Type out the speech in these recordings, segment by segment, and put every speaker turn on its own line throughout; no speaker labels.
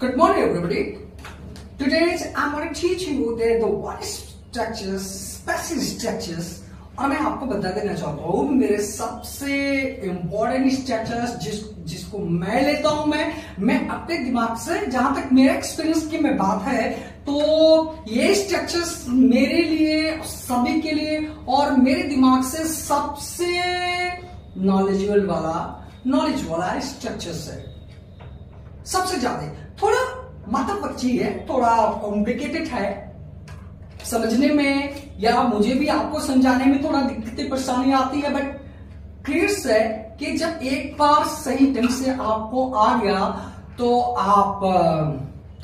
Good morning, everybody. Today I'm going to teach you the, the what structures, special structures. और मैं आपको बता देना चाहता हूँ मेरे सबसे इंपॉर्टेंट स्ट्रक्चर्स जिस जिसको मैं लेता हूँ मैं मैं अपने दिमाग से जहाँ तक मेरा एक्सपीरियंस की मैं बात है तो ये स्ट्रक्चर्स मेरे लिए सभी के लिए और मेरे दिमाग से सबसे नॉलेजेबल वाला नॉलेज वाला स्ट्रक्चर्स है। सबसे ज़्यादा। थोड़ा माता पक्षी है, थोड़ा कॉम्प्लिकेटेड है। समझने में या मुझे भी आपको समझाने में थोड़ा दिक्कतें, परेशानी आती है बट क्लियर है कि जब एक बार सही ढंग से आपको आ गया तो आप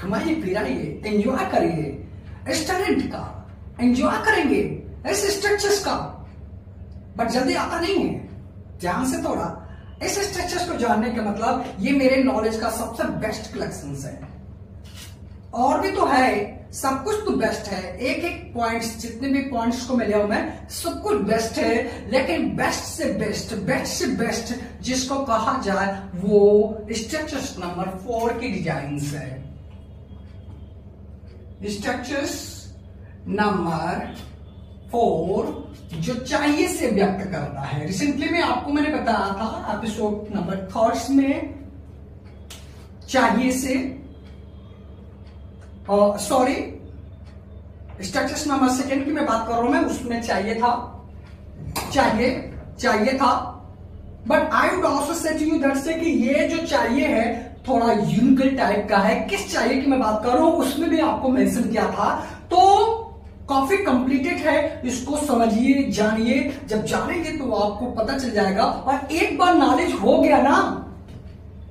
कमाइए फिराइए एंजॉय करिए। स्टूडेंट का एंजॉय करेंगे ऐसे स्ट्रक्चर्स का। बट जल्दी आता नहीं है, ध्यान से थोड़ा ऐसे स्ट्रक्चर्स को जानने का मतलब ये मेरे नॉलेज का सबसे बेस्ट कलेक्शन है। और भी तो है, सब कुछ तो बेस्ट है। एक एक पॉइंट्स जितने भी पॉइंट्स को मिले मैं सब कुछ बेस्ट है। लेकिन बेस्ट से बेस्ट बेस्ट से बेस्ट जिसको कहा जाए, वो स्ट्रक्चर्स नंबर फोर की डिज़ाइन है। स्ट्रक्चर्स नंबर फोर, जो चाहिए से व्यक्त करता है। रिसेंटली में आपको मैंने बताया था एपिसोड नंबर थर्ड्स में चाहिए से सॉरी स्ट्रक्चर्स नंबर सेकेंड की मैं बात कर रहा हूँ, मैं उसमें चाहिए था, चाहिए चाहिए था। But I would also set you that से कि ये जो चाहिए है, थोड़ा यूनिकल टाइप का है। किस चाहिए की मैं बात कर रहा हूँ, उसमें भी आपको मेंशन किया था। तो काफ़ी कंप्लीटेड है, इसको समझिए, जानिए। जब जानेंगे तो आपको पता चल जाएगा। और एक बार नॉलेज हो गया ना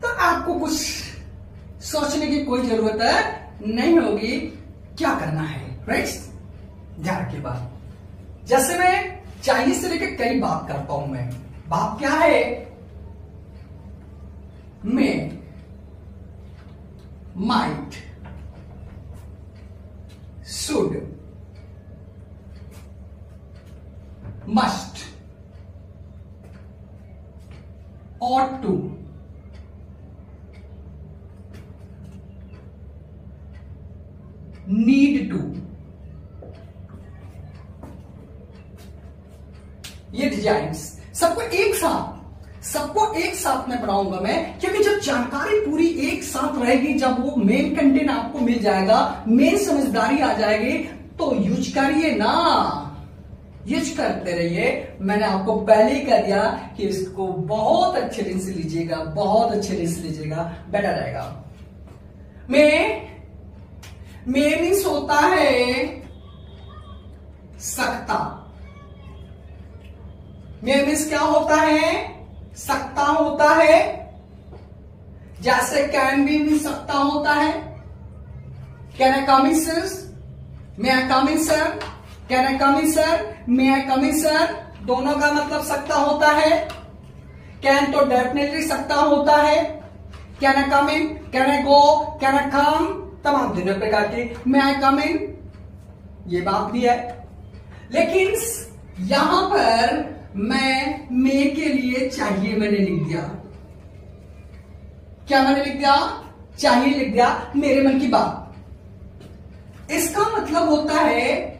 तो आपको कुछ सोचने की कोई ज़रूरत है, नहीं होगी। क्या करना है? राइट ध्यान के बाद जैसे मैं चाइनीज़ से लेकर कई बात करता हूँ मैं। बात क्या है? मैं माइट शुड मस्ट और टू। Need to. ये डिज़ाइन सबको एक साथ, सबको एक साथ में पढ़ाऊँगा मैं, क्योंकि जब जानकारी पूरी एक साथ रहेगी, जब वो मेन कंटेंट आपको मिल जाएगा मेन समझदारी आ जाएगी तो यूज़ करिए ना। यूज़ करते रहिए। मैंने आपको पहले ही कह दिया कि इसको बहुत अच्छे दिन से लीजिएगा, बहुत अच्छे दिन से लीजिएगा बेटर रहेगा मैं, में मीन्स होता है, सकता। में मीन्स क्या होता है? सकता होता है। जैसे कैन बी मीन सकता होता है। Can I coming sir may I coming sir can I coming sir may I coming sir दोनों का मतलब सकता होता है। कैन तो डेफिनेटली सकता होता है। Can I come in can I go can I come तमाम भिन्न प्रकार के। मैं आई कम इन ये बात भी है। लेकिन यहाँ पर मैं मे के लिए चाहिए मैंने लिख दिया। क्या मैंने लिख दिया? चाहिए लिख दिया। मेरे मन की बात। इसका मतलब होता है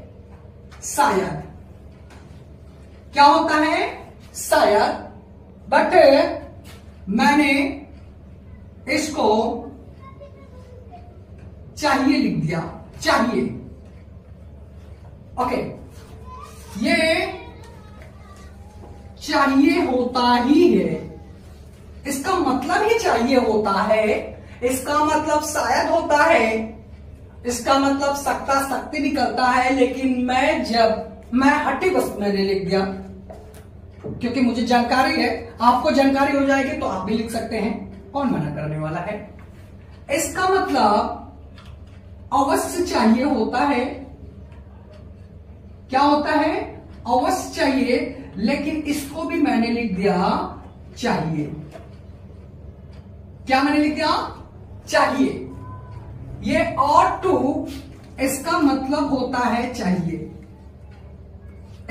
शायद क्या होता है? शायद बट मैंने इसको चाहिए लिख दिया। चाहिए। ओके ये चाहिए होता ही है। इसका मतलब ही चाहिए होता है। इसका मतलब शायद होता है। इसका मतलब सकता शक्ति भी करता है, लेकिन मैं जब, मैं हटी बस मैंने लिख दिया। क्योंकि मुझे जानकारी है, आपको जानकारी हो जाएगी तो आप भी लिख सकते हैं। कौन मना करने वाला है? इसका मतलब अवश्य चाहिए होता है। क्या होता है? अवश्य चाहिए, लेकिन इसको भी मैंने लिख दिया चाहिए। क्या मैंने लिख दिया? चाहिए। ये और टू इसका मतलब होता है चाहिए।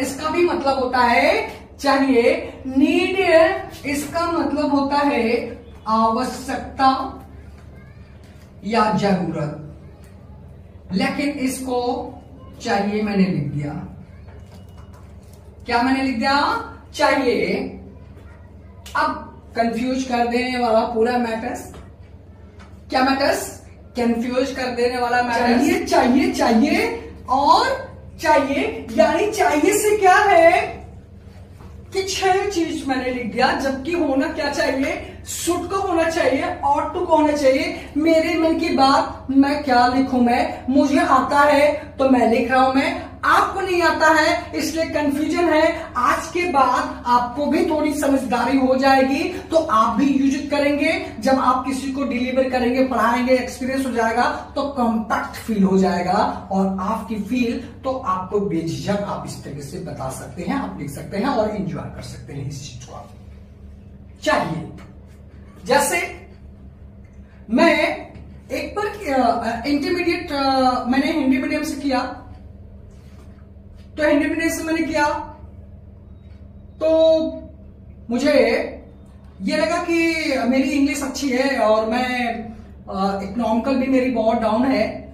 इसका भी मतलब होता है चाहिए। नीड इसका मतलब होता है आवश्यकता या ज़रूरत। लेकिन इसको चाहिए मैंने लिख दिया। क्या मैंने लिख दिया? चाहिए। अब कंफ्यूज कर देने वाला पूरा मैटर्स क्या मैटर्स कंफ्यूज कर देने वाला चाहिए चाहिए चाहिए, और चाहिए, यानी चाहिए से क्या है? कि छह चीज़ मैंने लिख दिया, जबकि होना क्या चाहिए? सुट को होना चाहिए, और टू को होना चाहिए। मेरे मन की बात मैं क्या लिखू मैं? मुझे आता है तो मैं लिख रहा हूँ मैं। आपको नहीं आता है, इसलिए कंफ्यूजन है। आज के बाद आपको भी थोड़ी समझदारी हो जाएगी तो आप भी यूज़ करेंगे। जब आप किसी को डिलीवर करेंगे, पढ़ाएँगे एक्सपीरियंस हो जाएगा तो कॉम्पैक्ट फील हो जाएगा। और आपकी फील तो आपको बेझिझक आप इस तरीके से बता सकते हैं, आप लिख सकते हैं और इंजॉय कर सकते हैं इस चीज़ को आप। चाहिए जैसे मैं एक बार इंटरमीडिएट मैंने हिंदी मीडियम से किया। तो हिंदी मैंने किया। तो मुझे ये लगा कि मेरी इंग्लिश अच्छी है और मैं इकोनॉमिकल भी मेरी बहुत डाउन है।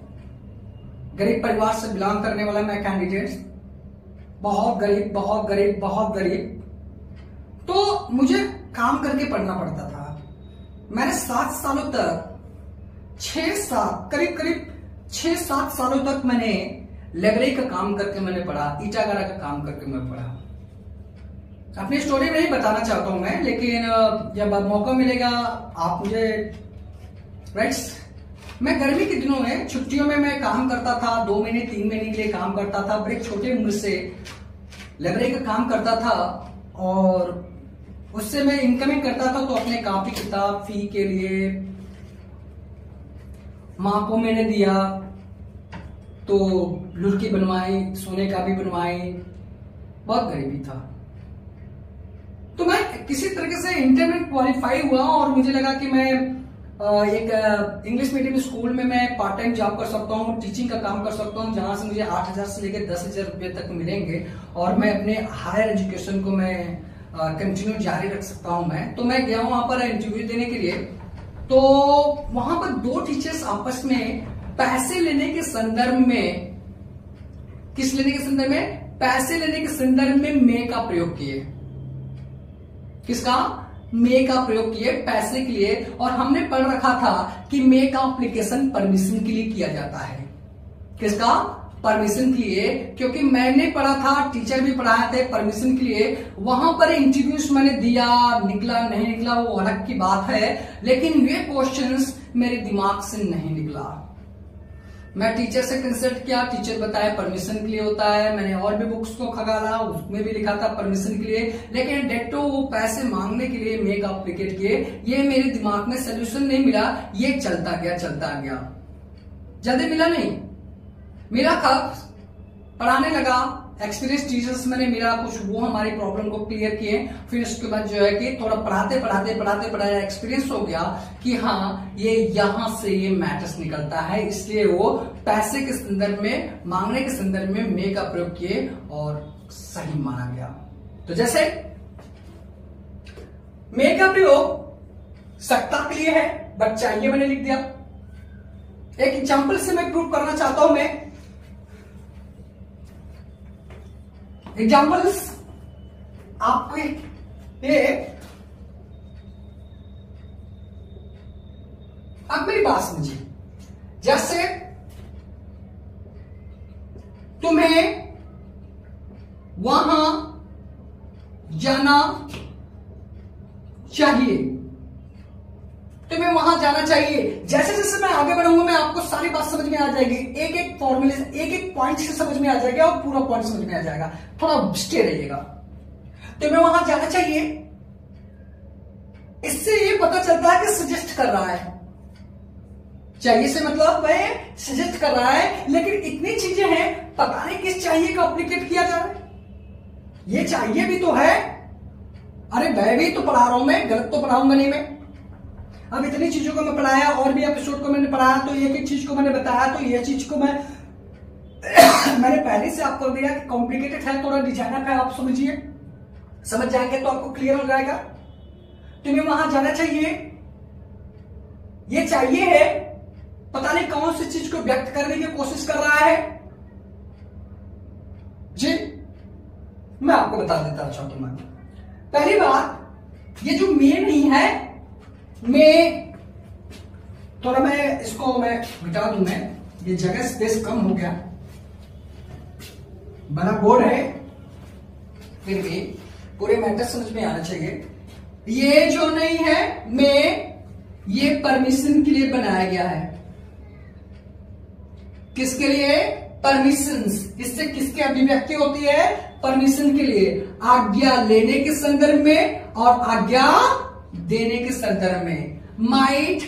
गरीब परिवार से बिलोंग करने वाला मैं कैंडिडेट बहुत गरीब बहुत गरीब बहुत गरीब। तो मुझे काम करके पढ़ना पड़ता था। मैंने सात सालों तक, छह सात, करीब करीब छह सात सालों तक मैंने लेबरे का काम करके मैंने पढ़ा ईटागारा का काम करके मैं पढ़ा। अपनी स्टोरी नहीं बताना चाहता हूँ मैं, लेकिन जब मौका मिलेगा, आप मुझे राइट्स मैं गर्मी के दिनों में, छुट्टियों में मैं काम करता था, दो महीने, तीन महीने के लिए काम करता था बड़े छोटे उम्र से लेबरे का काम करता था, और उससे मैं इनकमिंग करता था तो अपने कापी किताब फ़ी के लिए, माँ को मैंने दिया तो लुड़की बनवाई सोने का भी बनवाई बहुत गरीबी था। तो मैं किसी तरीके से इंटरनेट क्वालिफाई हुआ और मुझे लगा कि मैं एक इंग्लिश मीडियम स्कूल में मैं पार्ट टाइम जॉब कर सकता हूँ टीचिंग का काम कर सकता हूँ, जहाँ से मुझे आठ हज़ार से लेकर दस हज़ार रुपए तक मिलेंगे और मैं अपने हायर एजुकेशन को मैं कंटिन्यू जारी रख सकता हूँ मैं। तो मैं गया वहाँ पर इंटरव्यू देने के लिए। तो वहाँ पर दो टीचर्स आपस में पैसे लेने के संदर्भ में, किस लेने के संदर्भ में? पैसे लेने के संदर्भ में मे का प्रयोग किए। किसका? मे का प्रयोग किए पैसे के लिए। और हमने पढ़ रखा था कि मे का अप्लीकेशन परमिशन के लिए किया जाता है। किसका? परमिशन के लिए। क्योंकि मैंने पढ़ा था टीचर भी पढ़ाए थे परमिशन के लिए। वहाँ पर इंटरव्यूज़ मैंने दिया, निकला, नहीं निकला, वो अलग की बात है। लेकिन ये क्वेश्चंस मेरे दिमाग से नहीं निकला। मैं टीचर से कंसल्ट किया टीचर बताया परमिशन के लिए होता है, मैंने और भी बुक्स को खगाला, उसमें भी लिखा था परमिशन के लिए, लेकिन डेटो वो पैसे मांगने के लिए मेक क्रिकेट किए, ये मेरे दिमाग में सोल्यूशन नहीं मिला, ये चलता गया चलता गया। जल्दी मिला नहीं। मिला कब? पढ़ाने लगा। एक्सपीरियंस टीचर्स मैंने मिला कुछ, वो हमारी प्रॉब्लम को क्लियर किए, फिर उसके बाद जो है कि थोड़ा पढ़ाते पढ़ाते पढ़ाते पढ़ाते एक्सपीरियंस हो गया कि हाँ ये यहाँ से ये मैटर्स निकलता है, इसलिए वो पैसे के संदर्भ में, मांगने के संदर्भ में मे का प्रयोग किए और सही माना गया। तो जैसे मे का प्रयोग सत्ता के लिए है बट चाहिए मैंने लिख दिया। एक एग्ज़ाम्पल से मैं प्रूव करना चाहता हूँ मैं। एग्जाम्पल्स आपको ये अब मेरी बात समझिए। जैसे तुम्हें वहाँ जाना चाहिए। तुम्हें वहाँ जाना चाहिए। जैसे जैसे मैं आगे बढ़ूँगा, मैं आपको सारी बात समझ में आ जाएगी। एक एक फॉर्मूले एक एक पॉइंट से समझ में आ जाएगा और पूरा पॉइंट समझ में आ जाएगा। थोड़ा स्टे रहिएगा। तुम्हें वहाँ जाना चाहिए। इससे ये पता चलता है कि सजेस्ट कर रहा है। चाहिए से मतलब वह सजेस्ट कर रहा है, लेकिन इतनी चीज़ें हैं, पता नहीं किस चाहिए का अप्लीकेट किया जा रहा है ये चाहिए भी तो है। अरे मैं भी तो पढ़ा रहा हूँ, मैं गलत तो पढ़ाऊँगा नहीं मैं। अब इतनी चीज़ों को मैं पढ़ाया, और भी एपिसोड को मैंने पढ़ाया तो एक एक चीज़ को मैंने बताया तो ये चीज़ को मैं मैंने पहले से आपको दिया कि कॉम्प्लिकेटेड है, थोड़ा डिज़ाइनर है, आप समझिए। समझ जाएँगे तो आपको क्लियर हो जाएगा। तुम्हें वहाँ जाना चाहिए। ये चाहिए है, पता नहीं कौन सी चीज़ को व्यक्त करने की कोशिश कर रहा है। जी, मैं आपको बता देता छोटी मान पहली बात, ये जो मेन नहीं है मे थोड़ा मैं इसको मैं मिटा दू मैं। ये जगह स्पेस कम हो गया। बड़ा बोर्ड है। फिर भी पूरे मैटर समझ में आना चाहिए। ये जो नहीं है, मे ये परमिशन के लिए बनाया गया है। किसके लिए? परमिशन इससे किसकी अभिव्यक्ति होती है? परमिशन के लिए। आज्ञा लेने के संदर्भ में और आज्ञा देने के संदर्भ में। माइट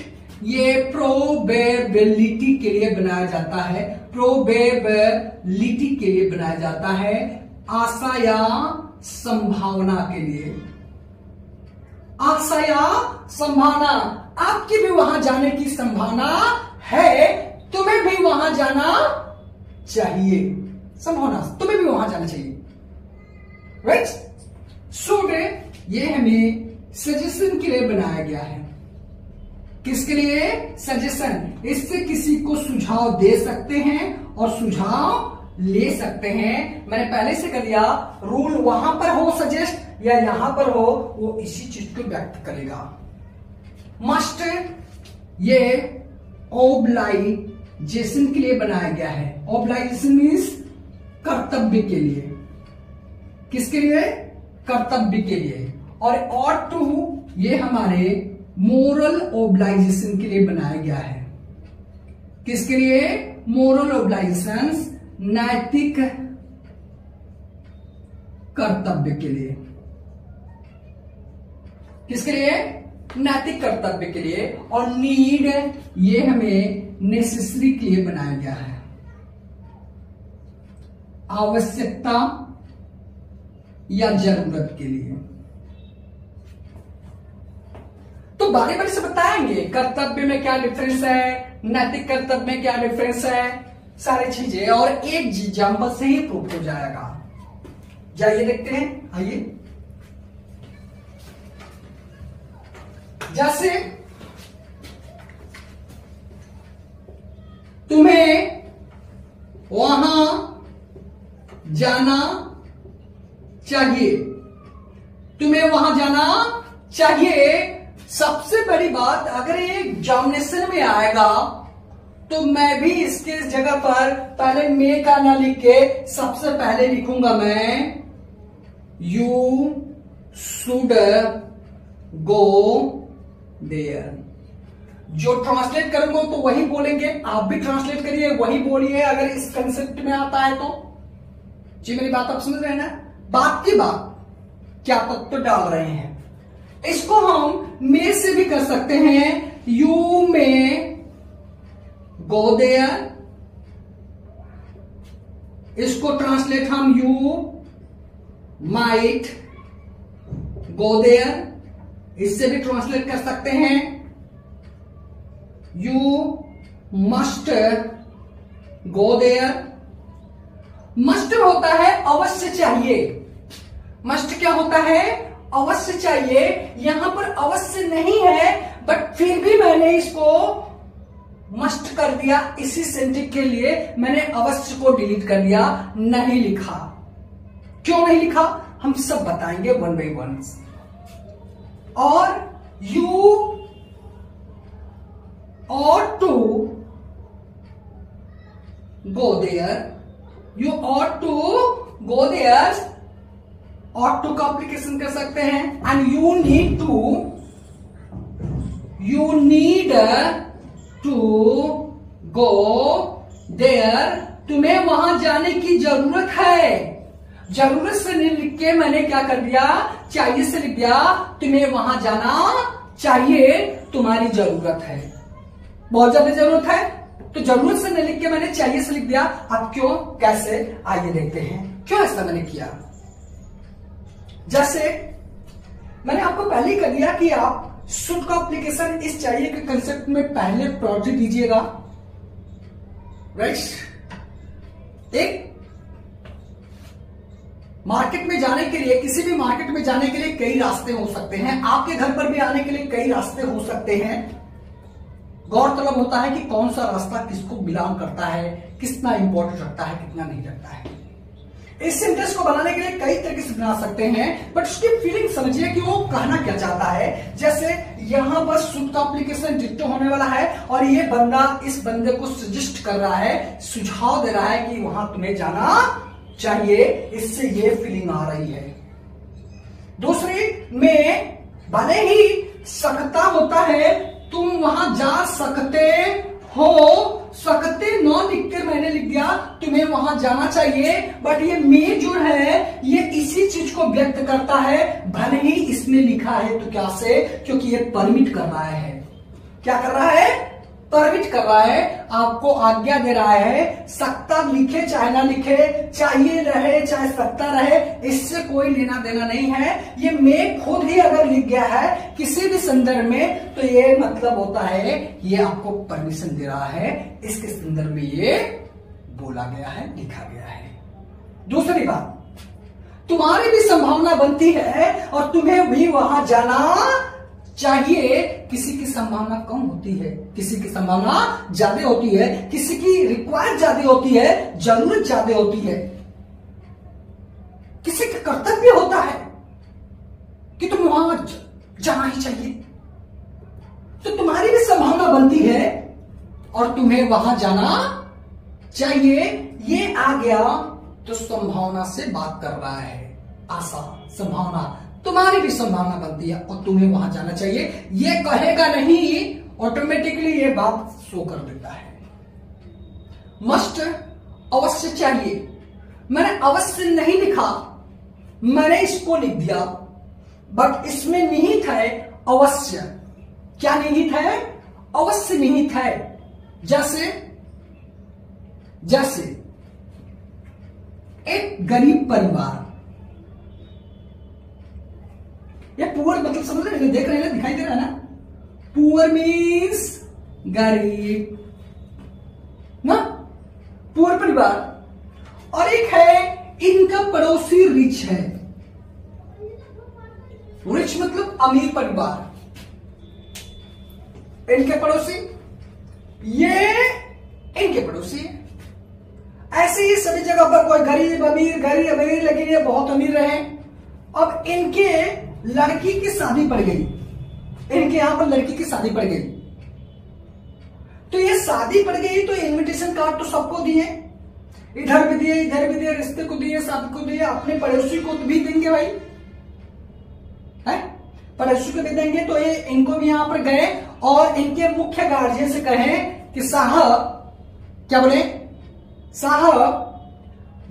ये प्रोबेबिलिटी के लिए बनाया जाता है। प्रोबेबिलिटी के लिए बनाया जाता है आशा या संभावना के लिए। आशा या संभावना। आपकी भी वहाँ जाने की संभावना है, तुम्हें भी वहाँ जाना चाहिए। संभावना, तुम्हें भी वहाँ जाना चाहिए। राइट शुड ये हमें सजेशन के लिए बनाया गया है। किसके लिए? सजेशन इससे किसी को सुझाव दे सकते हैं और सुझाव ले सकते हैं। मैंने पहले से कर दिया रूल वहाँ पर हो सजेस्ट या यहाँ पर हो, वो इसी चीज़ को व्यक्त करेगा। मस्ट ये ओबलाइजेशन के लिए बनाया गया है। ओबलाइजेशन मीन्स कर्तव्य के लिए। किसके लिए? कर्तव्य के लिए। और और टू ये हमारे मोरल ओबलाइजेशन के लिए बनाया गया है। किसके लिए? मोरल ओबलाइजेशन नैतिक कर्तव्य के लिए। किसके लिए? नैतिक कर्तव्य के लिए। और नीड ये हमें नेसेसरी के लिए बनाया गया है। आवश्यकता या ज़रूरत के लिए तो बारी बारी से बताएँगे। कर्तव्य में क्या डिफरेंस है? नैतिक कर्तव्य में क्या डिफरेंस है? सारी चीज़ें। और एक एग्ज़ाम्पल से ही प्रूफ हो जाएगा। जाइए देखते हैं। आइए। जैसे तुम्हें वहाँ जाना चाहिए। तुम्हें वहाँ जाना चाहिए। सबसे बड़ी बात, अगर ये एग्जामिनेशन में आएगा तो मैं भी इसके जगह पर पहले मे का ना लिख के सबसे पहले लिखूँगा मैं, यू शुड गो देयर। जो ट्रांसलेट करूँगा तो वही बोलेंगे, आप भी ट्रांसलेट करिए, वही बोलिए, अगर इस कंसेप्ट में आता है तो। जी, मेरी बात आप समझ रहे हैं ना? बात की बात, क्या तत्व तो डाल रहे हैं? इसको हम मे से भी कर सकते हैं। यू में गो देयर इसको ट्रांसलेट हम यू, माइट गो देयर इससे भी ट्रांसलेट कर सकते हैं। You must go there must होता है अवश्य चाहिए। मस्ट क्या होता है? अवश्य चाहिए। यहाँ पर अवश्य नहीं है बट फिर भी मैंने इसको मस्ट कर दिया। इसी सेंटिक के लिए मैंने अवश्य को डिलीट कर दिया। नहीं लिखा। क्यों नहीं लिखा? हम सब बताएँगे वन बाई वन और यू और टू गो देयर यू और टू देयर और टू का अप्लीकेशन कर सकते हैं। And you need to you need to go there तुम्हें वहाँ जाने की ज़रूरत है। ज़रूरत से नहीं लिख के मैंने क्या कर दिया? चाहिए से लिख दिया, तुम्हें वहाँ जाना चाहिए, तुम्हारी ज़रूरत है। बहुत ज़्यादा ज़रूरत है? तो ज़रूरत से नहीं लिख के मैंने चाहिए से लिख दिया। अब क्यों? कैसे? आइए देखते हैं। क्यों ऐसा मैंने किया? जैसे मैंने आपको पहले ही कर दिया कि आप शुड का एप्लीकेशन इस चाहिए के कंसेप्ट में पहले प्रोजेक्ट दीजिएगा राइट एक मार्केट में जाने के लिए, किसी भी मार्केट में जाने के लिए कई रास्ते हो सकते हैं। आपके घर पर भी आने के लिए कई रास्ते हो सकते हैं। गौरतलब होता है कि कौन सा रास्ता किसको बिलोंग करता है, कितना इंपॉर्टेंट रखता है, कितना नहीं रखता है। इस सेंटेंस को बनाने के लिए कई तरीके से बना सकते हैं बट उसकी फीलिंग समझिए कि वो कहना क्या चाहता है। जैसे, यहाँ पर सुट का एप्लीकेशन डिक्टो होने वाला है और ये बंदा इस बंदे को सजेस्ट कर रहा है, सुझाव दे रहा है कि वहाँ तुम्हें जाना चाहिए, इससे ये फीलिंग आ रही है। दूसरी, में भले ही सकता होता है, तुम वहाँ जा सकते हो सकते नौ लिख कर मैंने लिख दिया, तुम्हें वहाँ जाना चाहिए बट ये मे जो है, ये इसी चीज़ को व्यक्त करता है, भले ही इसमें लिखा है तो क्या से, क्योंकि ये परमिट कर रहा है। क्या कर रहा है? परमिट कर रहा है, आपको आज्ञा दे रहा है सकता लिखे चाहे ना लिखे, चाहिए रहे चाहे सकता रहे, इससे कोई लेना देना नहीं है। ये मैं खुद ही अगर लिख गया है किसी भी संदर्भ में तो ये मतलब होता है, ये आपको परमिशन दे रहा है, इसके संदर्भ में ये बोला गया है, लिखा गया है। दूसरी बात, तुम्हारी भी संभावना बनती है और तुम्हें भी वहाँ जाना चाहिए किसी की संभावना कम होती है, किसी की संभावना ज़्यादा होती है, किसी की रिक्वायर ज़्यादा होती है, ज़रूरत ज़्यादा होती है। किसी का कर्तव्य होता है कि तुम वहाँ जाना ही चाहिए। तो तुम्हारी भी संभावना बनती है और तुम्हें वहाँ जाना चाहिए। ये आ गया तो संभावना से बात कर रहा है। आशा, संभावना। तुम्हारी भी संभावना बनती है और तुम्हें वहाँ जाना चाहिए। ये कहेगा नहीं ऑटोमेटिकली ये बात शो कर देता है। मस्ट अवश्य चाहिए। मैंने अवश्य नहीं लिखा, मैंने इसको लिख दिया। बट इसमें निहित है अवश्य। क्या निहित है? अवश्य निहित है। जैसे जैसे, एक गरीब परिवार ये पुअर मतलब समझ रहे देख रहे हैं, दिखाई दे रहा है ना? पुअर मीन्स गरीब। ना? पुअर परिवार। और एक है, इनका पड़ोसी रिच है। रिच मतलब अमीर परिवार। इनके पड़ोसी? ये इनके पड़ोसी। ऐसे ही सभी जगह पर कोई गरीब, अमीर गरीब, अमीर, लेकिन ये बहुत अमीर रहे। अब इनके लड़की की शादी पड़ गई। इनके यहाँ पर लड़की की शादी पड़ गई। तो ये शादी पड़ गई तो इनविटेशन कार्ड तो सबको दिए। इधर भी दिए, इधर भी दिए, रिश्ते को दिए, शादी को दिए, अपने पड़ोसी को भी देंगे भाई। है? पड़ोसी को भी देंगे तो ये इनको भी यहाँ पर गए और इनके मुख्य गार्जियन से कहे कि साहब, क्या बोले? साहब,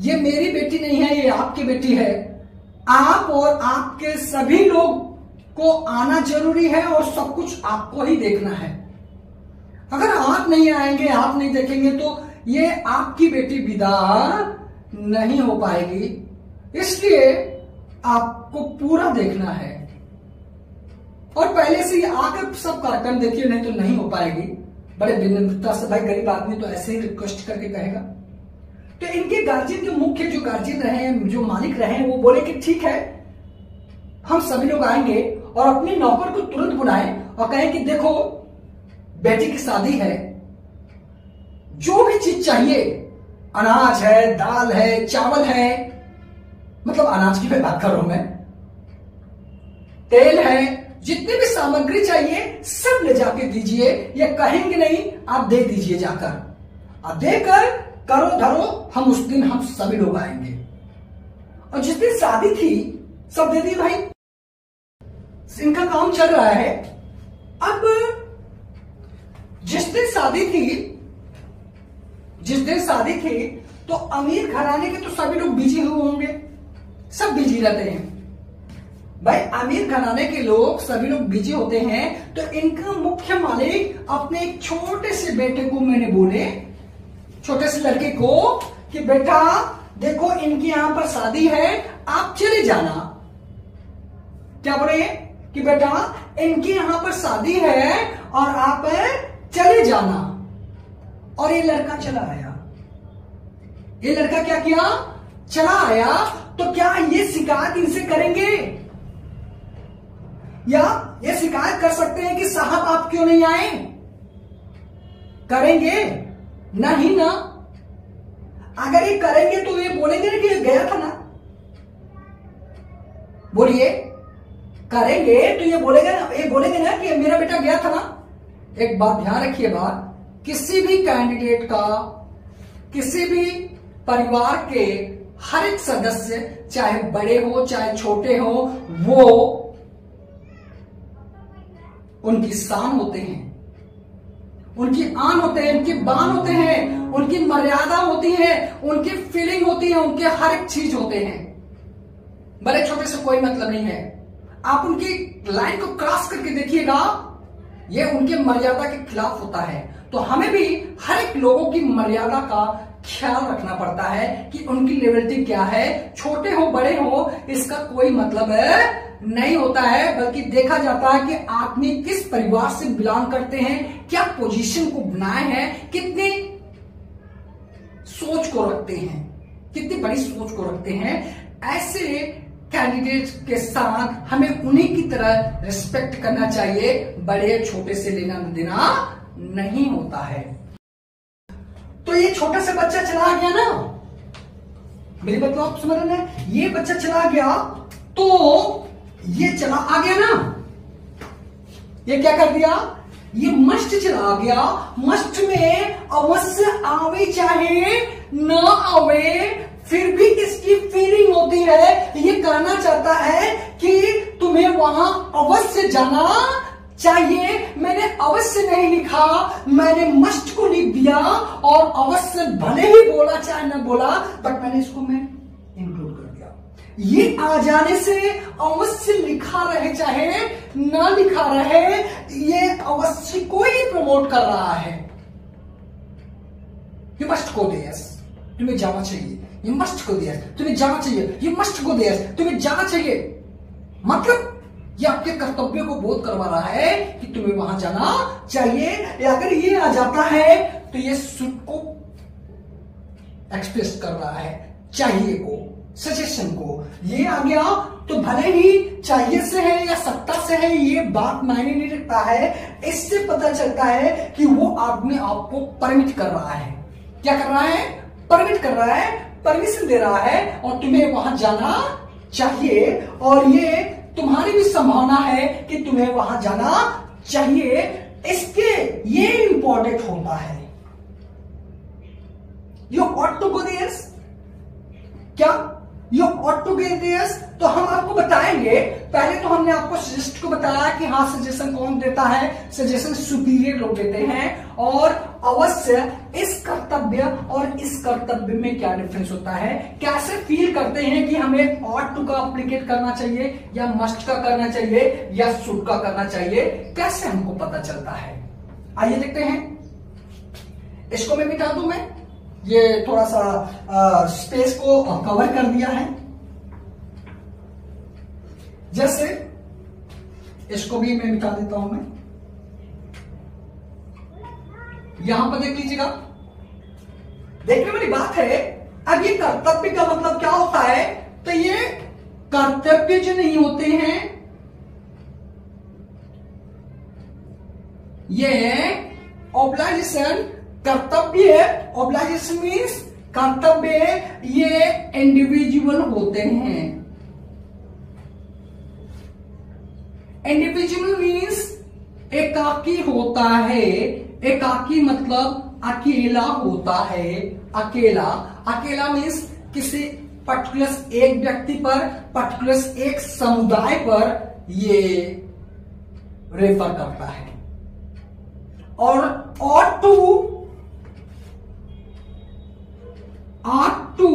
ये मेरी बेटी नहीं है, ये आपकी बेटी है। आप और आपके सभी लोग को आना ज़रूरी है और सब कुछ आपको ही देखना है। अगर आप नहीं आएँगे, आप नहीं देखेंगे तो ये आपकी बेटी विदा नहीं हो पाएगी। इसलिए आपको पूरा देखना है। और पहले से ही आकर सब कार्यक्रम देखिए, नहीं तो नहीं हो पाएगी। बड़े विनम्रता से, भाई, गरीब आदमी तो ऐसे ही रिक्वेस्ट करके कहेगा। तो इनके गार्जियन के मुख्य जो गार्जियन रहे, जो मालिक रहे हैं वो बोले कि ठीक है, हम सभी लोग आएँगे और अपने नौकर को तुरंत बुलाएँ और कहें कि देखो, बेटी की शादी है, जो भी चीज़ चाहिए, अनाज है, दाल है, चावल है मतलब अनाज की मैं बात कर रहा हूँ मैं, तेल है, जितनी भी सामग्री चाहिए, सब ले जाके दीजिए, ये कहेंगे नहीं, आप दे दीजिए जाकर। अब देकर करो धरो, हम उस दिन हम सभी लोग आएँगे। और जिस दिन शादी थी, सब दे भाई, इनका काम चल रहा है। अब जिस दिन शादी थी, जिस दिन शादी थी तो अमीर घराने के तो सभी लोग बिज़ी हुए होंगे। सब बिज़ी रहते हैं। भाई, अमीर घराने के लोग सभी लोग बिज़ी होते हैं तो इनका मुख्य मालिक अपने एक छोटे से बेटे को मैंने बोले छोटे से लड़के को कि बेटा, देखो इनकी यहाँ पर शादी है, आप चले जाना। क्या बोले? कि बेटा, इनकी यहाँ पर शादी है और आप चले जाना। और ये लड़का चला आया। ये लड़का क्या किया? चला आया। तो क्या ये शिकायत इनसे करेंगे? या ये शिकायत कर सकते हैं कि साहब आप क्यों नहीं आए? करेंगे? नहीं ना। अगर ये करेंगे तो ये बोलेंगे ना कि गया था ना। बोलिए, करेंगे तो ये बोलेगा ना, ये बोलेंगे ना कि मेरा बेटा गया था ना। एक बात ध्यान रखिए बात, किसी भी कैंडिडेट का, किसी भी परिवार के हर एक सदस्य, चाहे बड़े हो, चाहे छोटे हो, वो उनकी शान होते हैं। उनकी आन होते हैं, उनके बान होते हैं, उनकी मर्यादा होती है, उनकी फीलिंग होती है, उनके हर एक चीज़ होते हैं। बड़े छोटे से कोई मतलब नहीं है। आप उनकी लाइन को क्रॉस करके देखिएगा, ये उनके मर्यादा के खिलाफ होता है। तो हमें भी हर एक लोगों की मर्यादा का ख्याल रखना पड़ता है कि उनकी लेवलिटी क्या है। छोटे हो, बड़े हो, इसका कोई मतलब है नहीं होता है, बल्कि देखा जाता है कि आदमी किस परिवार से बिलोंग करते हैं, क्या पोजीशन को बनाए हैं, कितने सोच को रखते हैं, कितनी बड़ी सोच को रखते हैं। ऐसे कैंडिडेट के साथ हमें उन्हीं की तरह रिस्पेक्ट करना चाहिए, बड़े, छोटे से लेना देना नहीं होता है। तो ये छोटा सा बच्चा चला गया ना? मेरी बात तो आप समझ रहे ये बच्चा चला गया तो ये चला आ गया ना। ये क्या कर दिया? ये मस्ट चला गया। मस्ट में अवश्य आवे, चाहे न आवे, फिर भी इसकी फीलिंग होती है। ये कहना चाहता है कि तुम्हें वहाँ अवश्य जाना चाहिए। मैंने अवश्य नहीं लिखा, मैंने मस्ट को लिख दिया और अवश्य भले ही बोला चाहे न बोला बट मैंने इसको मैं ये आ जाने से अवश्य लिखा रहे, चाहे ना लिखा रहे, ये अवश्य को ही प्रमोट कर रहा है। यू मस्ट गो देयस तुम्हें जाना चाहिए। यू मस्ट गो देयस तुम्हें जाना चाहिए। यू मस्ट गो देयस तुम्हें जाना चाहिए। मतलब ये आपके कर्तव्य को बोध करवा रहा है कि तुम्हें वहाँ जाना चाहिए। या अगर ये आ जाता है तो ये सुख को एक्सप्रेस कर रहा है, चाहिए को। सजेशन को, ये आ गया तो भले ही चाहिए से है या सत्ता से है, ये बात मायने नहीं रखता है। इससे पता चलता है कि वो आदमी आपको परमिट कर रहा है। क्या कर रहा है? परमिट कर रहा है परमिशन दे रहा है और तुम्हें वहाँ जाना चाहिए। और ये तुम्हारी भी संभावना है कि तुम्हें वहाँ जाना चाहिए। इसके ये इंपॉर्टेंट होता है। यू ऑट टू क्या? यू ऑट टू गेट तो हम आपको बताएँगे। पहले तो हमने आपको सजेस्ट को बताया कि हाँ सजेशन कौन देता है? सजेशन सुपीरियर लोग देते हैं। और अवश्य इस कर्तव्य और इस कर्तव्य में क्या डिफरेंस होता है? कैसे फील करते हैं कि हमें ऑट टू का अप्लीकेट करना चाहिए, या मस्ट का करना चाहिए, या शुड का करना चाहिए? कैसे हमको पता चलता है? आइए देखते हैं। इसको मैं मिटा दू मैं। ये थोड़ा सा आ, स्पेस को कवर कर दिया है। जैसे इसको भी मैं मिटा देता हूँ मैं। यहाँ पर देख लीजिएगा। देखने वाली बात है अब ये कर्तव्य का मतलब क्या होता है? तो ये कर्तव्य जो नहीं होते हैं ये ऑब्लाइजेशन कर्तव्य है ऑब्लाइजेशन मीन्स कर्तव्य ये इंडिविजुअल होते हैं। इंडिविजुअल मीन्स एकाकी होता है। एकाकी मतलब अकेला होता है। अकेला। अकेला मीन्स किसी पर्टिकुलर एक व्यक्ति पर पर्टिकुलर एक समुदाय पर ये रेफर करता है। और और टू आर टू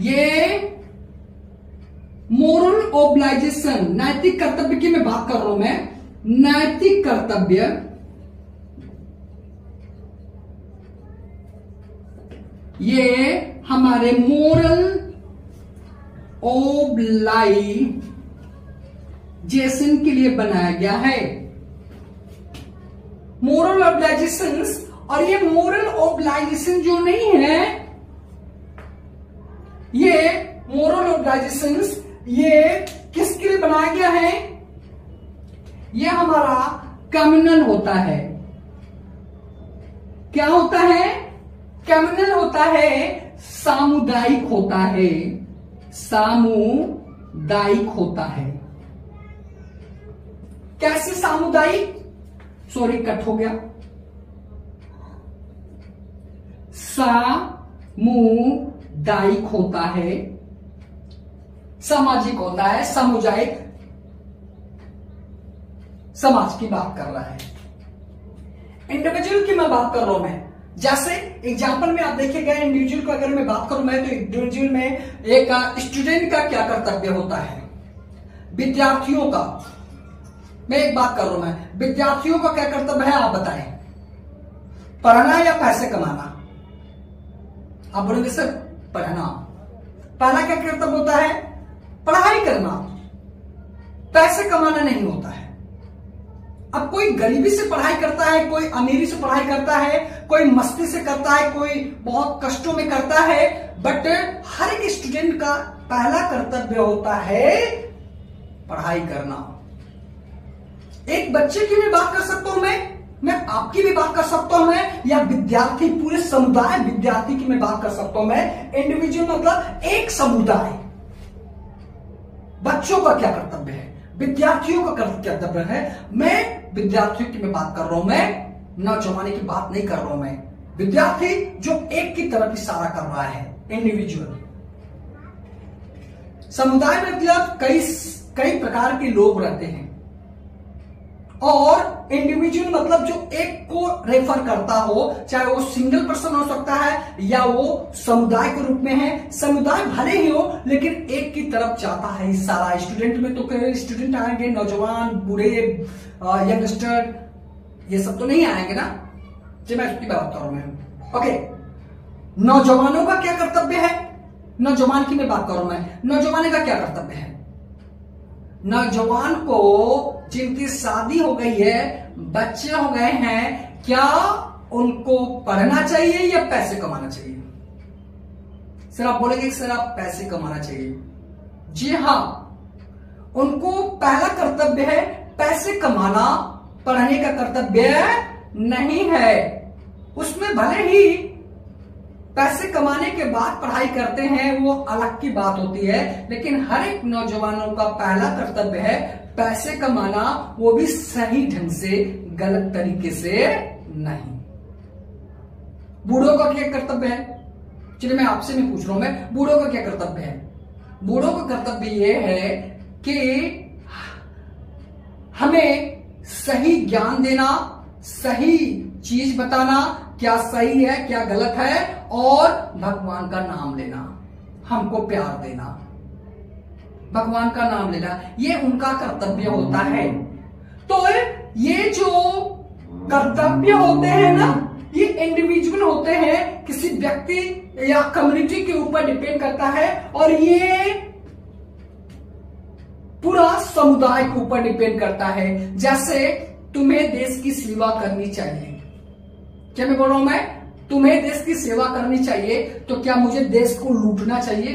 ये मोरल ओब्लाइजेशन नैतिक कर्तव्य की मैं बात कर रहा हूँ मैं। नैतिक कर्तव्य ये हमारे मोरल ओब्लाइजेशन के लिए बनाया गया है। मोरल ऑब्लाइजेशन और ये मोरल ऑब्लाइजेशन जो नहीं है, ये मोरल ऑब्लाइजेशन ये किसके लिए बनाया गया है? ये हमारा कम्युनल होता है। क्या होता है? कम्युनल होता है, सामुदायिक होता है। सामुदायिक होता है। कैसे सामुदायिक? सॉरी कट हो गया। सामुदायिक होता है। सामाजिक होता है, सामुदायिक। समाज की बात कर रहा है। इंडिविजुअल की मैं बात कर रहा हूँ मैं। जैसे एग्ज़ाम्पल में आप देखिएगा इंडिविजुअल को अगर मैं बात करूँ, मैं तो इंडिविजुअल में एक स्टूडेंट का क्या कर्तव्य होता है? विद्यार्थियों का। मैं एक बात कर रहा हूँ मैं। विद्यार्थियों का क्या कर्तव्य है, आप बताएँ। पढ़ना या पैसे कमाना? आप बोलेंगे सर पढ़ना। पहला क्या कर्तव्य होता है? पढ़ाई करना। पैसे कमाना नहीं होता है। अब कोई गरीबी से पढ़ाई करता है, कोई अमीरी से पढ़ाई करता है, कोई मस्ती से करता है, कोई बहुत कष्टों में करता है बट हर एक स्टूडेंट का पहला कर्तव्य होता है पढ़ाई करना। एक बच्चे की भी बात कर सकता हूँ मैं मैं आपकी भी बात कर सकता हूँ, मैं, या विद्यार्थी, पूरे समुदाय विद्यार्थी की मैं बात कर सकता हूँ, मैं इंडिविजुअल मतलब एक समुदाय। बच्चों का क्या कर्तव्य है? विद्यार्थियों का कर्तव्य है। मैं विद्यार्थियों की मैं बात कर रहा हूँ, मैं नौजवानी की बात नहीं कर रहा हूँ, मैं। विद्यार्थी जो एक की तरफ़ इशारा कर रहा है इंडिविजुअल समुदाय में मतलब कई कई प्रकार के लोग रहते हैं। और इंडिविजुअल मतलब जो एक को रेफर करता हो, चाहे वो सिंगल पर्सन हो सकता है या वो समुदाय के रूप में है। समुदाय भले ही हो, लेकिन एक की तरफ़ जाता है सारा स्टूडेंट में तो स्टूडेंट आएँगे, नौजवान, बूढ़े यंगस्टर ये सब तो नहीं आएँगे ना? जी, मैं उसकी बात कर रहा हूँ ओके नौजवानों का क्या कर्तव्य है? नौजवान की मैं बात कर रहा हूँ, मैं। नौजवान का क्या कर्तव्य है? नौजवान को जिनकी शादी हो गई है, बच्चे हो गए हैं, क्या उनको पढ़ना चाहिए या पैसे कमाना चाहिए? सर, आप बोलेंगे, सर, आप पैसे कमाना चाहिए। जी हाँ, उनको पहला कर्तव्य है पैसे कमाना, पढ़ने का कर्तव्य नहीं है। उसमें भले ही पैसे कमाने के बाद पढ़ाई करते हैं, वो अलग की बात होती है, लेकिन हर एक नौजवानों का पहला कर्तव्य है पैसे कमाना, वो भी सही ढंग से, गलत तरीके से नहीं। बूढ़ों का क्या कर्तव्य है? चलिए मैं आपसे नहीं पूछ रहा हूँ, मैं बूढ़ों का क्या कर्तव्य है? बूढ़ों का कर्तव्य यह है कि हमें सही ज्ञान देना, सही चीज़ बताना क्या सही है, क्या गलत है, और भगवान का नाम लेना, हमको प्यार देना। भगवान का नाम लेना, ये उनका कर्तव्य होता है। तो ये जो कर्तव्य होते हैं ना, ये इंडिविजुअल होते हैं, किसी व्यक्ति या कम्युनिटी के ऊपर डिपेंड करता है, और ये पूरा समुदाय के ऊपर डिपेंड करता है। जैसे, तुम्हें देश की सेवा करनी चाहिए। क्या मैं बोल रहा हूँ मैं? तुम्हें देश की सेवा करनी चाहिए तो क्या मुझे देश को लूटना चाहिए?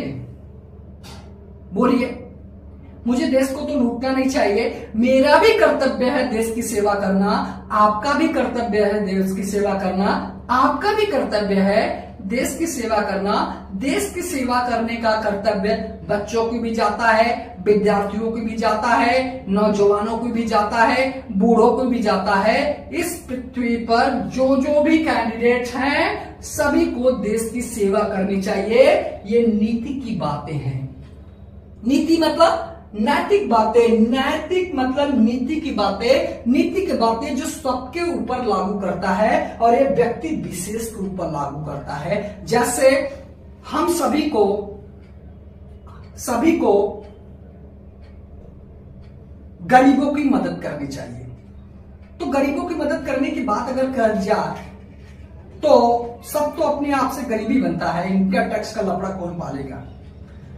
बोलिए। मुझे देश को तो लूटना नहीं चाहिए, मेरा भी कर्तव्य है देश की सेवा करना, आपका भी कर्तव्य है देश की सेवा करना, आपका भी कर्तव्य है देश की सेवा करना, देश की सेवा करने का कर्तव्य बच्चों की भी जाता है, विद्यार्थियों की भी जाता है, नौजवानों की भी जाता है, बूढ़ों को भी जाता है। इस पृथ्वी पर जो जो भी कैंडिडेट हैं, सभी को देश की सेवा करनी चाहिए। ये नीति की बातें हैं। नीति मतलब नैतिक बातें, नैतिक मतलब नीति की बातें, नीति की बातें जो सबके ऊपर लागू करता है और ये व्यक्ति विशेष के ऊपर लागू करता है। जैसे हम सभी को सभी को गरीबों की मदद करनी चाहिए। तो गरीबों की मदद करने की बात अगर कर जाए तो सब तो अपने आप से गरीबी बनता है। इनकम टैक्स का लफड़ा कौन पालेगा?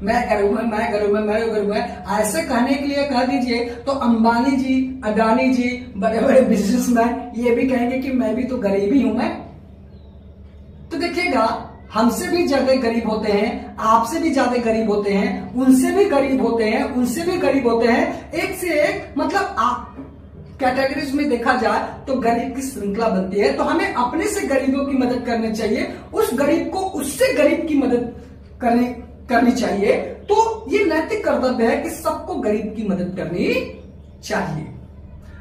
मैं गरीब हूँ मैं गरीब हूँ मैं गरीब हूँ ऐसे कहने के लिए कह दीजिए तो अंबानी जी, अडानी जी बड़े बड़े बिजनेसमैन ये भी कहेंगे कि मैं भी तो गरीब ही हूँ मैं। तो देखिएगा, हमसे भी ज़्यादा गरीब होते हैं, आपसे भी ज़्यादा गरीब होते हैं, उनसे भी गरीब होते हैं, उनसे भी गरीब होते हैं। एक से एक मतलब आप कैटेगरीज में देखा जाए तो गरीब की श्रृंखला बनती है। तो हमें अपने से गरीबों की मदद करनी चाहिए, उस गरीब को उससे गरीब की मदद करनी करनी चाहिए। तो ये नैतिक कर्तव्य है कि सबको गरीब की मदद करनी चाहिए।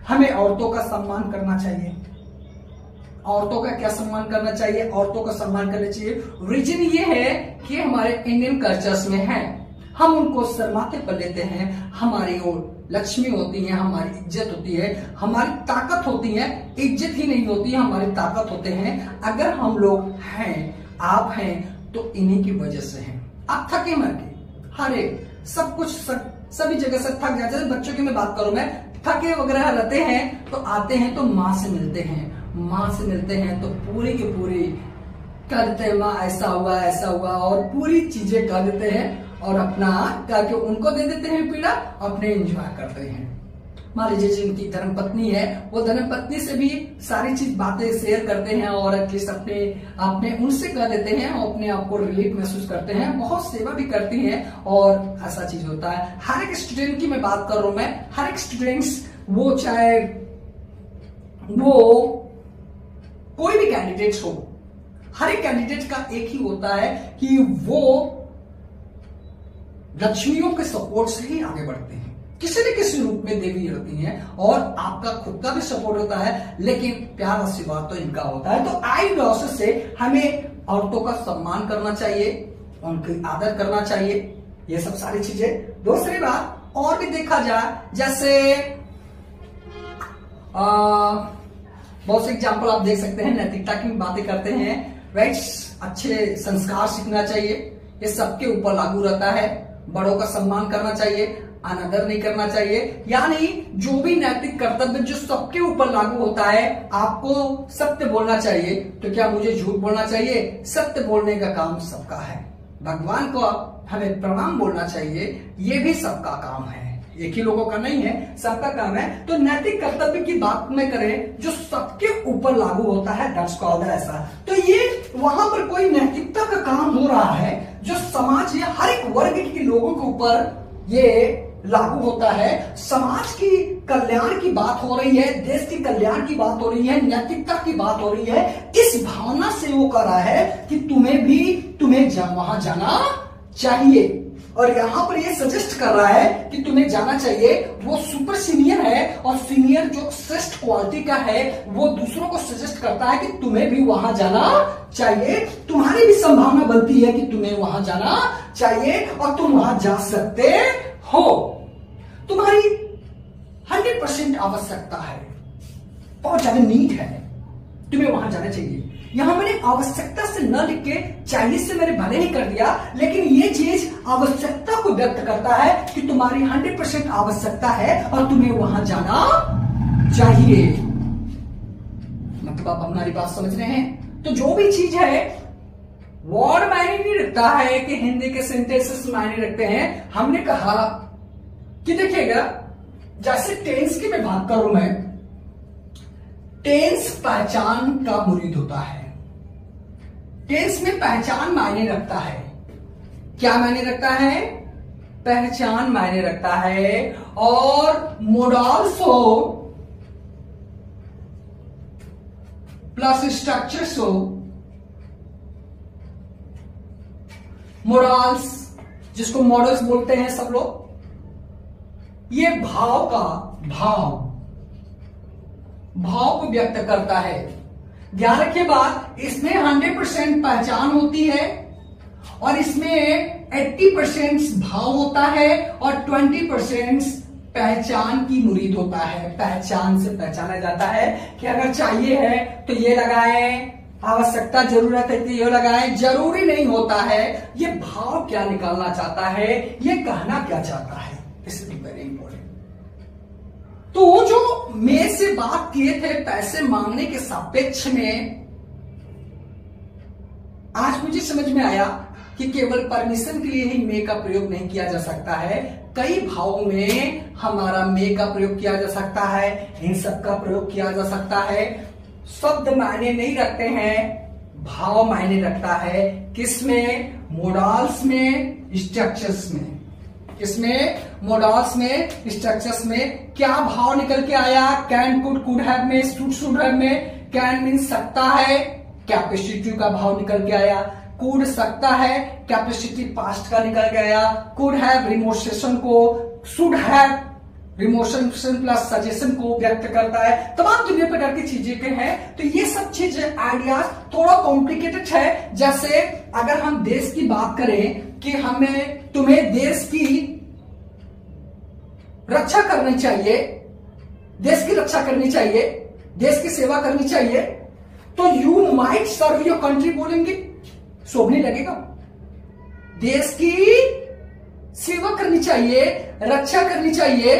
हमें औरतों का सम्मान करना चाहिए। औरतों का क्या सम्मान करना चाहिए? औरतों का सम्मान करना चाहिए। रीजन ये है कि हमारे इंडियन कल्चर्स में है। हम उनको शर्माते पर लेते हैं। हमारी ओर लक्ष्मी होती है, हमारी इज़्ज़त होती है। हमारी ताकत होती है। इज़्ज़त ही नहीं होती है हमारी ताकत होते हैं। अगर हम लोग हैं, आप हैं तो इन्हीं की वजह से हैं। आप थके मर के हर। सब कुछ सब, सभी जगह से थक जाते हैं। बच्चों की मैं बात करूँ मैं थके वगैरह रहते हैं तो आते हैं तो माँ से मिलते हैं। माँ से मिलते हैं तो पूरी की पूरी कर देते हैं माँ ऐसा हुआ ऐसा हुआ और पूरी चीज़ें कर देते हैं और अपना करके उनको दे देते हैं पीड़ा अपने एंजॉय करते हैं। मान लीजिए जिनकी धर्म पत्नी है, वो धर्म पत्नी से भी सारी चीज़ बातें शेयर करते हैं और एटलीस्ट अपने अपने उनसे कर देते हैं और अपने आप को रिलीफ महसूस करते हैं, बहुत सेवा भी करती हैं और ऐसा चीज़ होता है। हर एक स्टूडेंट की मैं बात कर रहा हूँ मैं, हर एक स्टूडेंट्स वो चाहे, वो कोई भी कैंडिडेट हो, हर एक कैंडिडेट का एक ही होता है कि वो लक्ष्मियों के सपोर्ट से ही आगे बढ़ते हैं। किसी न किसी रूप में देवी रहती हैं और आपका खुद का भी सपोर्ट होता है, लेकिन प्यार आशीर्वाद तो इनका होता है। तो आई प्रोसेस से हमें औरतों का सम्मान करना चाहिए, उनकी आदर करना चाहिए। ये सब सारी चीज़ें। दूसरी बात, और भी देखा जाए, जैसे बहुत से एग्ज़ाम्पल आप देख सकते हैं नैतिकता की बातें करते हैं। राइट अच्छे संस्कार सीखना चाहिए। ये सबके ऊपर लागू रहता है। बड़ों का सम्मान करना चाहिए। अनादर नहीं करना चाहिए। यानी जो भी नैतिक कर्तव्य जो सबके ऊपर लागू होता है, आपको सत्य बोलना चाहिए। तो क्या मुझे झूठ बोलना चाहिए? सत्य बोलने का काम सबका है। भगवान को हमें प्रणाम बोलना चाहिए। ये भी सबका काम है। एक ही लोगों का नहीं है, सबका काम है। तो नैतिक कर्तव्य की बात में करें, जो सबके ऊपर लागू होता है दैट्स कॉल्ड ऐसा तो ये वहाँ पर कोई नैतिकता का काम हो रहा है, जो समाज या हर एक वर्ग के लोगों के ऊपर ये लागू होता है। समाज की कल्याण की बात हो रही है देश की कल्याण की बात हो रही है नैतिकता की बात हो रही है। इस भावना से वो कर रहा है कि तुम्हें भी तुम्हें जा, वहाँ जाना चाहिए। और यहाँ पर ये सजेस्ट कर रहा है कि तुम्हें जाना चाहिए। वो सुपर सीनियर है और सीनियर जो श्रेष्ठ क्वालिटी का है वो दूसरों को सजेस्ट करता है कि तुम्हें भी वहाँ जाना चाहिए। तुम्हारी भी संभावना बनती है कि तुम्हें वहाँ जाना चाहिए और तुम वहाँ जा सकते हो। तुम्हारी हंड्रेड परसेंट आवश्यकता है। बहुत ज़्यादा नीड है। तुम्हें वहाँ जाना चाहिए। यहाँ मैंने आवश्यकता से न लिख के चाहिए से मैंने भले ही कर दिया, लेकिन ये चीज़ आवश्यकता को व्यक्त करता है कि तुम्हारी हंड्रेड परसेंट आवश्यकता है और तुम्हें वहाँ जाना चाहिए। मतलब आप हमारी बात समझ रहे हैं? तो जो भी चीज़ है वर्ड मायने नहीं रखता है कि हिंदी के सेंटेंसेस मायने रखते हैं। हमने कहा कि देखिएगा, जैसे टेंस की मैं बात करूँ मैं, टेंस पहचान का मुरीद होता है। टेंस में पहचान मायने रखता है। क्या मायने रखता है? पहचान मायने रखता है। और मोडाल्सो प्लस स्ट्रक्चर सो मोडल्स जिसको मॉडल्स बोलते हैं सब लोग ये भाव का भाव भाव को व्यक्त करता है। ध्यान रखिए बात इसमें 100 परसेंट पहचान होती है और इसमें 80 परसेंट भाव होता है और 20 परसेंट पहचान की मुरीद होता है। पहचान से पहचाना जाता है कि अगर चाहिए है तो ये लगाएँ, आवश्यकता, ज़रूरत है तो ये लगाएँ, ज़रूरी नहीं होता है। ये भाव क्या निकालना चाहता है? ये कहना क्या चाहता है? दिस इज़ वेरी इंपॉर्टेंट तो वो जो मे से बात किए थे पैसे मांगने के सापेक्ष में, आज मुझे समझ में आया कि केवल परमिशन के लिए ही मे का प्रयोग नहीं किया जा सकता है। कई भावों में हमारा मे का प्रयोग किया जा सकता है, इन सब का प्रयोग किया जा सकता है। शब्द मायने नहीं रखते हैं, भाव मायने रखता है किसमें मोडाल्स में स्ट्रक्चर्स में। इसमें मोडल्स में स्ट्रक्चर्स में, क्या भाव निकल के आया? कैन कुड कुड हैव में शुड शुड हैव में कैन मीन सकता है। कैपेसिटी का भाव निकल के आया। कुड सकता है कैपेसिटी पास्ट का निकल के आया। कुड हैव रिमोशन को शुड हैव रिमोशन प्लस सजेशन को व्यक्त करता है। तमाम दुनिया प्रकार की चीज़ें के हैं। तो ये सब चीज़ आइडियाज़ थोड़ा कॉम्प्लिकेटेड है। जैसे, अगर हम देश की बात करें कि हमें, तुम्हें देश की रक्षा करनी चाहिए, देश की रक्षा करनी चाहिए, देश की सेवा करनी चाहिए। तो you might serve your country बोलेंगे। शोभने लगेगा। देश की सेवा करनी चाहिए, रक्षा करनी चाहिए,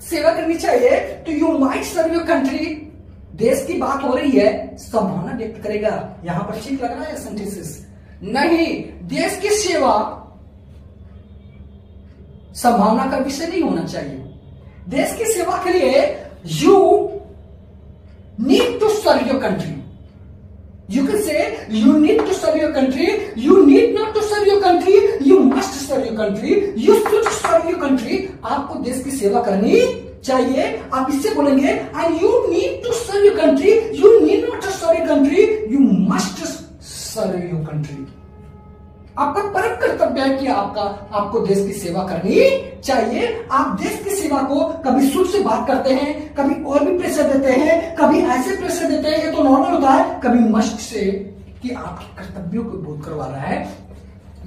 सेवा करनी चाहिए तो you might serve your country देश की बात हो रही है, संभावना व्यक्त करेगा। यहाँ पर ठीक लग रहा है सेंटेंसेस नहीं, देश की सेवा संभावना का विषय नहीं होना चाहिए। देश की सेवा के लिए you need to serve your country you can say you need to serve your country you need not to serve your country you must serve your country you should serve your country आपको देश की सेवा करनी चाहिए। आप इससे बोलेंगे and you need to serve your country you need not to serve your country you must serve your country आपका परम कर्तव्य है कि आपका, आपको देश की सेवा करनी चाहिए। आप देश की सेवा को कभी सुख से बात करते हैं, कभी और भी प्रेशर देते हैं, कभी ऐसे प्रेशर देते हैं, ये तो नॉर्मल होता है, कभी मस्ट से कि आपके कर्तव्यों को बोध करवा रहा है।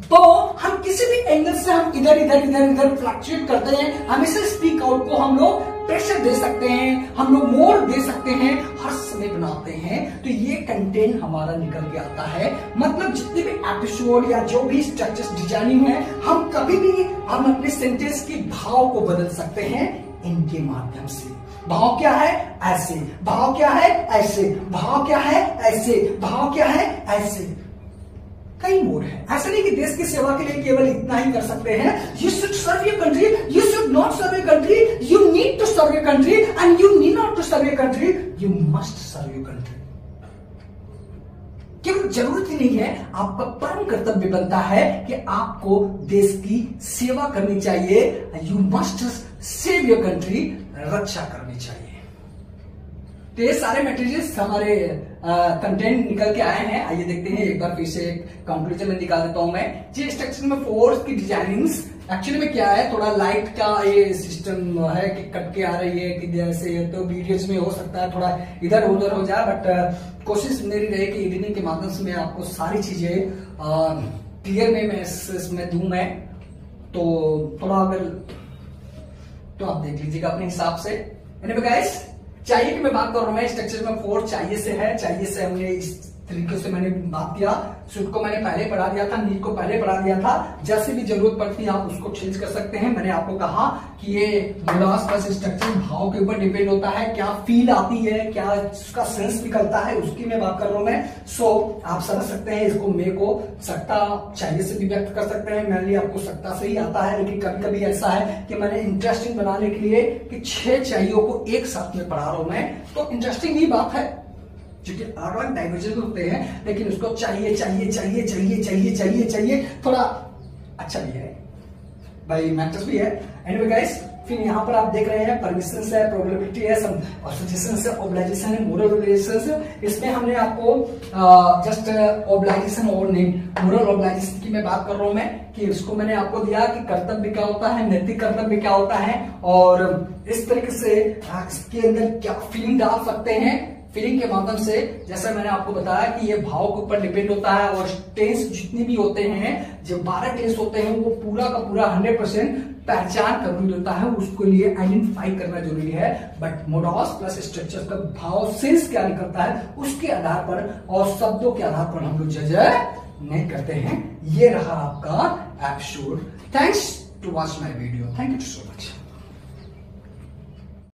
तो हम किसी भी एंगल से हम इधर इधर इधर इधर फ्लक्चुएट करते हैं, हमेशा स्पीक आउट को हम लोग प्रेशर दे सकते हैं? हम लोग मोर दे सकते हैं, हर समय बनाते हैं। तो ये कंटेंट हमारा निकल के आता है। मतलब जितने भी एपिसोड या जो भी स्ट्रक्चर्स डिज़ाइनिंग है, हम कभी भी हम अपने सेंटेंस के भाव को बदल सकते हैं इनके माध्यम से। भाव क्या है? ऐसे। भाव क्या है? ऐसे। भाव क्या है? ऐसे। भाव क्या है? ऐसे। कई मोड है। ऐसा नहीं कि देश की सेवा के लिए केवल इतना ही कर सकते हैं। You should serve your country you should not serve your country you need to serve your country and you need not to serve your country you must serve your country केवल ज़रूरत ही नहीं है, आपका परम कर्तव्य बनता है कि आपको देश की सेवा करनी चाहिए। You must save your country रक्षा करनी चाहिए। तो ये सारे मटेरियल्स हमारे कंटेंट निकल के आए हैं। आइए देखते हैं एक बार फिर से कंक्लूजन में निकाल देता हूँ मैं। जी स्ट्रक्चर में फोर्स की डिजाइनिंग्स एक्चुअली में क्या है? थोड़ा लाइट का ये सिस्टम है कि कट के आ रही है, कि जैसे तो वीडियोज़ में हो सकता है, थोड़ा इधर उधर हो जाए बट कोशिश मेरी रहे कि एडिटिंग के माध्यम से मैं आपको सारी चीज़ें क्लियर में मैं इसमें दू मैं। तो थोड़ा अगर तो आप देख लीजिएगा अपने हिसाब से। चाहिए की मैं बात कर रहा हूँ मैं स्ट्रक्चर में फोर चाहिए से है, चाहिए से हमने तरीके से मैंने बात किया, सुट को मैंने पहले पढ़ा दिया था नीट को पहले पढ़ा दिया था। जैसे भी ज़रूरत पड़ती है, आप उसको चेंज कर सकते हैं। मैंने आपको कहा कि ये मोलास प्लस स्ट्रक्चर भाव के ऊपर डिपेंड होता है। क्या फील आती है, क्या उसका सेंस निकलता है, उसकी मैं बात कर रहा हूँ मैं। सो आप समझ सकते हैं, इसको मे को सत्ता चाहिए से भी व्यक्त कर सकते हैं। मैंने आपको सत्ता से ही आता है, लेकिन कभी कभी ऐसा है कि मैंने इंटरेस्टिंग बनाने के लिए कि छह चाहिए को एक साथ में पढ़ा रहा हूँ मैं। तो इंटरेस्टिंग ही बात है। क्योंकि अलग अलग डाइवर्जन होते हैं, लेकिन उसको चाहिए चाहिए चाहिए चाहिए चाहिए चाहिए चाहिए, थोड़ा अच्छा भी है। भाई मैटर्स भी है। एनीवे गाइस फिर यहाँ पर आप देख रहे हैं परमिशन है प्रोबेबिलिटी है सजेशन है ऑब्लाइजेशन है मोरल ऑब्लाइजेशन इसमें हमने आपको जस्ट ऑब्लाइजेशन और नहीं मोरल ऑब्लाइजेशन की मैं बात कर रहा हूँ मैं, कि इसको मैंने आपको दिया कि कर्तव्य क्या होता है, नैतिक कर्तव्य क्या होता है, और इस तरीके से इसके अंदर क्या फीलिंग डाल सकते हैं फीलिंग के माध्यम से, जैसा मैंने आपको बताया कि ये भाव के ऊपर डिपेंड होता है और टेंस जितने भी होते हैं जो बारह टेंस होते हैं, वो पूरा का पूरा हंड्रेड परसेंट पहचान करनी होता है, उसके लिए आइडेंटिफाई करना ज़रूरी है। बट मोडॉस प्लस स्ट्रक्चर का भाव सेंस क्या निकलता है, उसके आधार पर और शब्दों के आधार पर हम लोग जज नहीं करते हैं। ये रहा आपका episode thanks to watch my video thank you so much